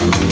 Woo!